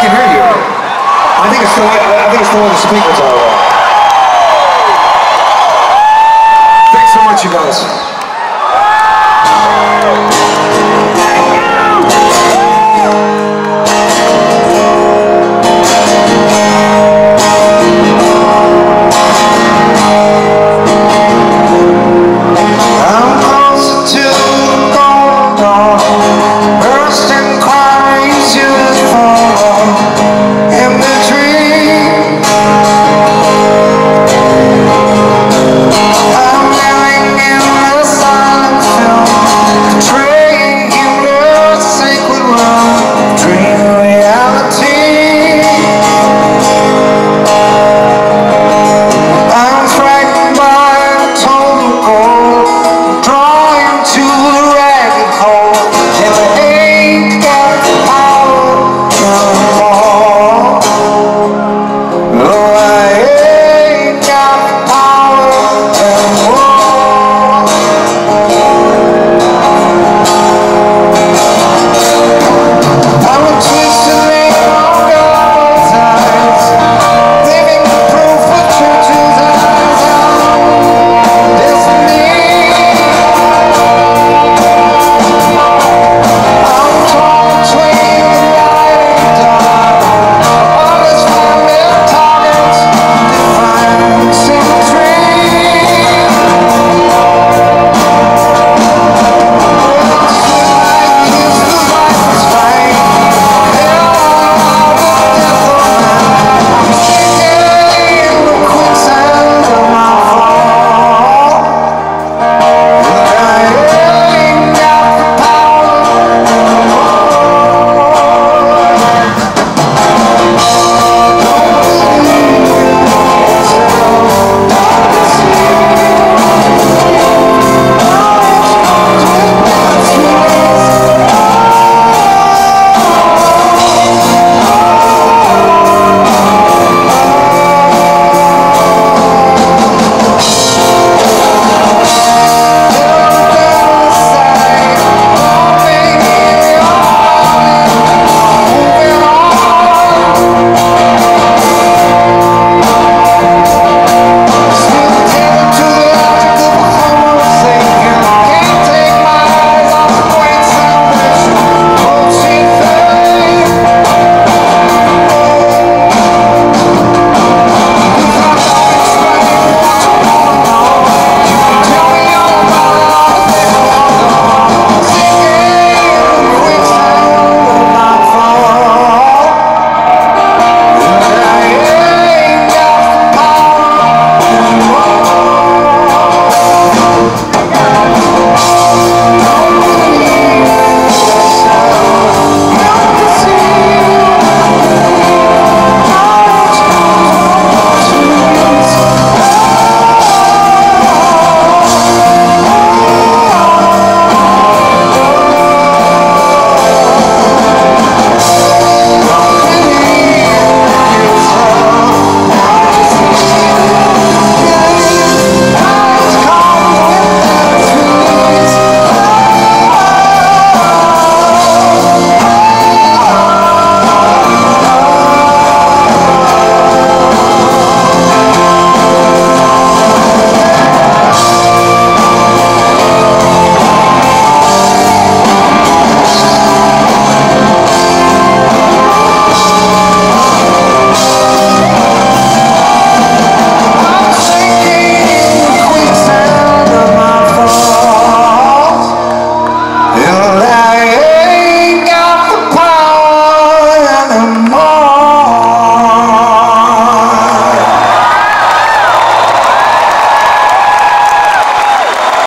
can hear you. I think it's the way, I think it's the way the speakers are. Thanks so much, you guys.